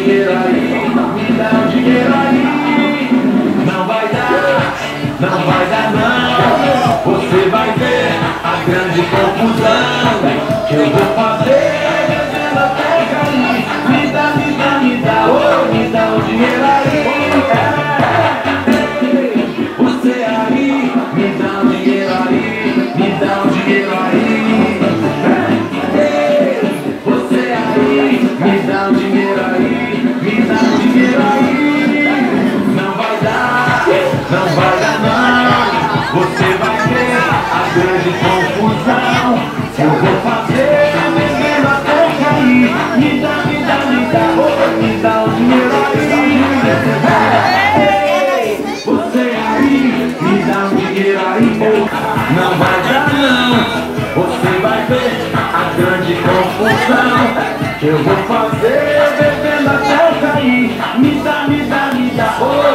dinheiro aí, me dá um dinheiro aí. Não vai dar, não vai dar não. Você vai ver a grande confusão que eu vou fazer. Me dá, me dá, me dá, oh, me dá um dinheiro aí. Você aí, me dá um dinheiro aí, me dá um dinheiro aí. Você aí, me dá um dinheiro. Não vaga não, você vai ver a grande confusão. Eu vou fazer a menina até cair Me dá, me dá, me dá, oh, me dá o dinheiro aí. Você aí, me dá o dinheiro aí Não vai dar não, você vai ver a grande confusão. Eu vou fazer bebendo até cair Me dá, me dá, me dá, oh